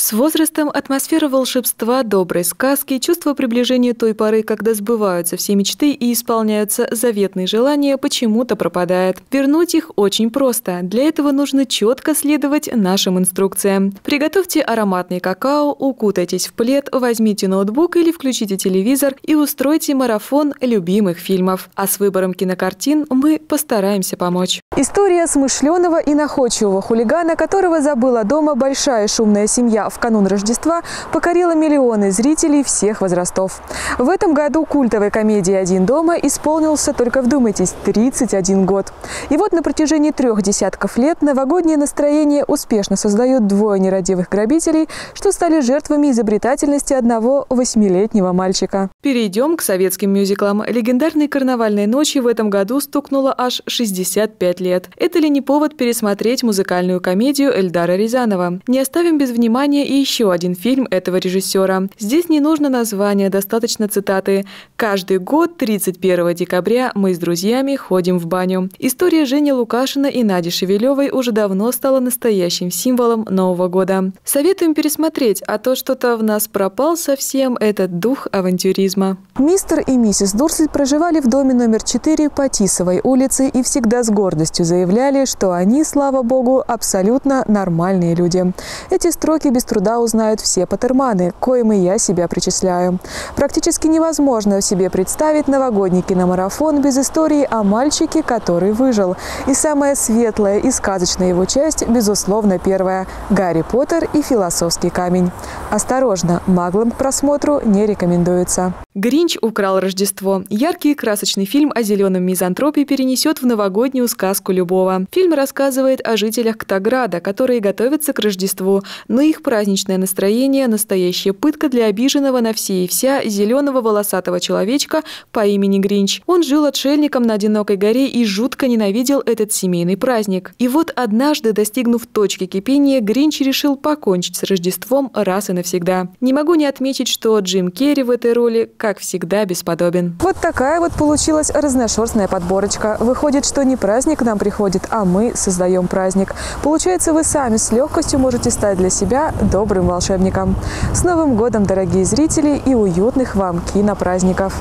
С возрастом атмосфера волшебства, доброй сказки, чувство приближения той поры, когда сбываются все мечты и исполняются заветные желания, почему-то пропадает. Вернуть их очень просто. Для этого нужно четко следовать нашим инструкциям. Приготовьте ароматный какао, укутайтесь в плед, возьмите ноутбук или включите телевизор и устройте марафон любимых фильмов. А с выбором кинокартин мы постараемся помочь. История смышленого и находчивого хулигана, которого забыла дома большая шумная семья в канун Рождества покорила миллионы зрителей всех возрастов. В этом году культовой комедии «Один дома» исполнился, только вдумайтесь, 31 год. И вот на протяжении трех десятков лет новогоднее настроение успешно создают двое нерадивых грабителей, что стали жертвами изобретательности одного восьмилетнего мальчика. Перейдем к советским мюзиклам. Легендарной карнавальной ночи в этом году стукнуло аж 65 лет. Это ли не повод пересмотреть музыкальную комедию Эльдара Рязанова? Не оставим без внимания внимание и еще один фильм этого режиссера. Здесь не нужно название, достаточно цитаты. «Каждый год 31 декабря мы с друзьями ходим в баню». История Жени Лукашина и Нади Шевелевой уже давно стала настоящим символом Нового года. Советуем пересмотреть, а то что-то в нас пропал совсем этот дух авантюризма. Мистер и миссис Дурсель проживали в доме номер 4 по Тисовой улице и всегда с гордостью заявляли, что они, слава богу, абсолютно нормальные люди. Эти строки без труда узнают все патерманы, коим и я себя причисляю. Практически невозможно себе представить новогодний киномарафон без истории о мальчике, который выжил. И самая светлая и сказочная его часть, безусловно, первая – «Гарри Поттер и философский камень». Осторожно, маглам к просмотру не рекомендуется. «Гринч украл Рождество». Яркий и красочный фильм о зеленом мизантропе перенесет в новогоднюю сказку любого. Фильм рассказывает о жителях Ктаграда, которые готовятся к Рождеству, но их праздничное настроение – настоящая пытка для обиженного на все и вся зеленого волосатого человечка по имени Гринч. Он жил отшельником на одинокой горе и жутко ненавидел этот семейный праздник. И вот однажды, достигнув точки кипения, Гринч решил покончить с Рождеством раз и навсегда. Не могу не отметить, что Джим Керри в этой роли как всегда, бесподобен. Вот такая вот получилась разношерстная подборочка. Выходит, что не праздник нам приходит, а мы создаем праздник. Получается, вы сами с легкостью можете стать для себя добрым волшебником. С Новым годом, дорогие зрители, и уютных вам кинопраздников!